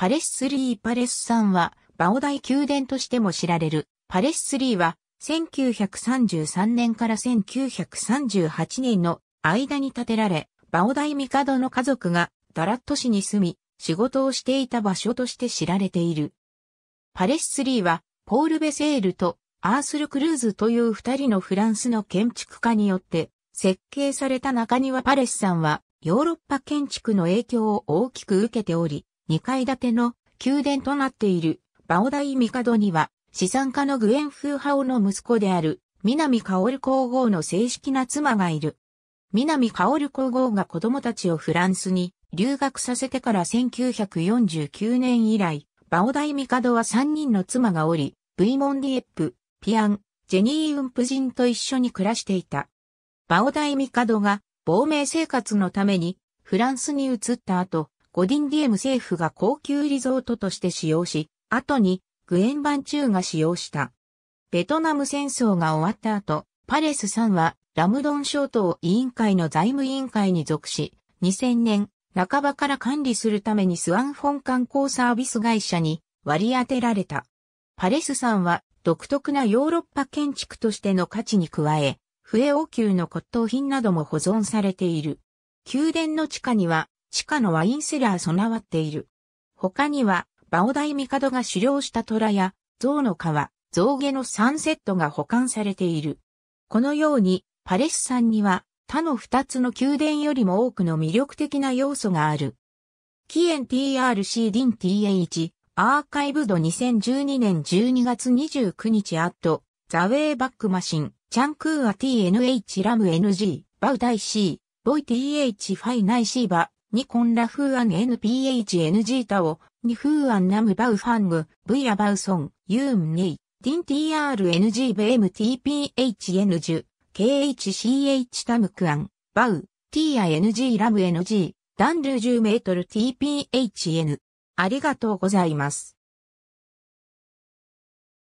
パレス3パレス3は、バオダイ宮殿としても知られる。パレス3は、1933年から1938年の間に建てられ、バオダイ帝の家族がダラット市に住み、仕事をしていた場所として知られている。パレス3は、ポール・ベセールとアースル・クルーズという二人のフランスの建築家によって設計された中庭パレスさんはヨーロッパ建築の影響を大きく受けており、2階建ての宮殿となっているバオダイ帝には資産家のグエン・フーハオの息子である南薫皇后の正式な妻がいる。南薫皇后が子供たちをフランスに留学させてから1949年以来、バオダイ帝は3人の妻がおり、ブイモンディエップ、ピアン、ジェニー・ウンプ人と一緒に暮らしていた。バオダイ帝が亡命生活のためにフランスに移った後、ゴディンディエム政府が高級リゾートとして使用し、後にグエンバンチューが使用した。ベトナム戦争が終わった後、パレスさんはラムドン諸島委員会の財務委員会に属し、2000年半ばから管理するためにスワンフォン観光サービス会社に割り当てられた。パレスさんは独特なヨーロッパ建築としての価値に加え、笛王宮の骨董品なども保存されている。宮殿の地下には地下のワインセラー備わっている。他には、バオダイ帝が狩猟した虎や象の皮、象牙の3セットが保管されている。このように、パレス山には他の2つの宮殿よりも多くの魅力的な要素がある。キエン TRC ディン TH アーカイブド2012年12月29日アット、ザウェイバックマシン、チャンクーア TNH ラム NG、バウダイ C、ボイ TH ファイナイシーバ、ニコンラフーアン NPHNG タオ、ニフーアンナムバウファング、V アバウソン、ユーンネイ、ディン TRNG ベーム TPHN10、KHCH タムクアン、バウ、TING ラム NG、ダンル10メートル TPHN。ありがとうございます。